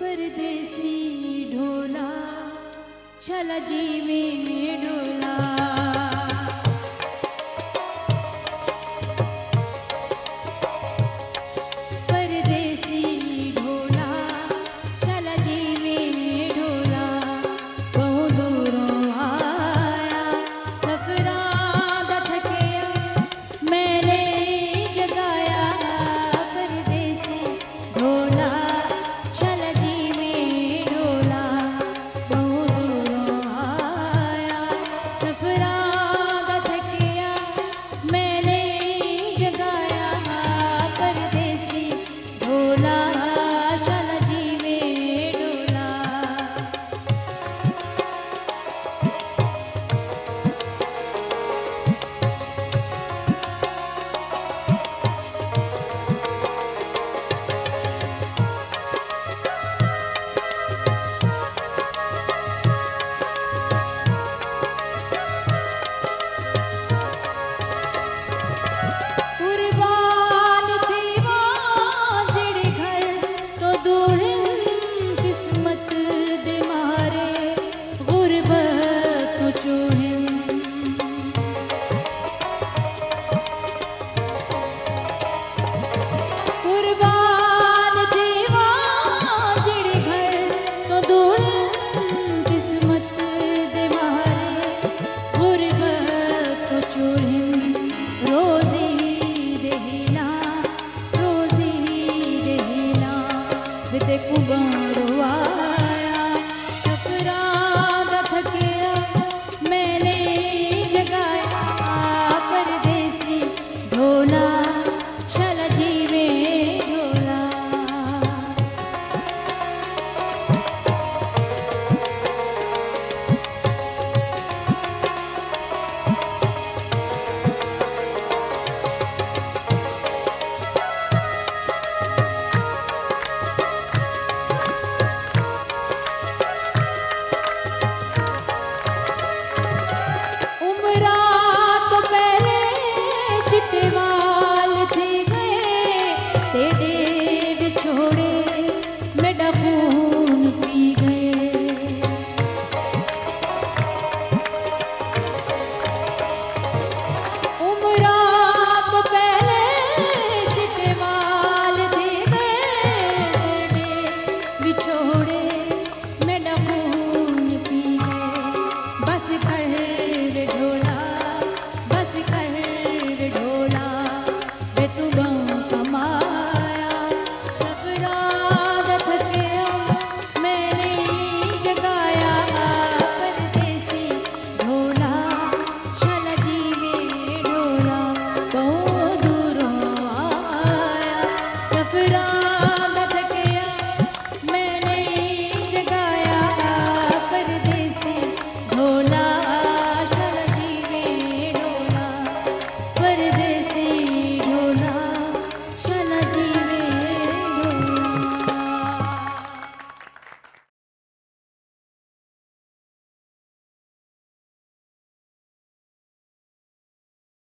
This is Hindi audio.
परदेसी ढोला छला जी में ढोला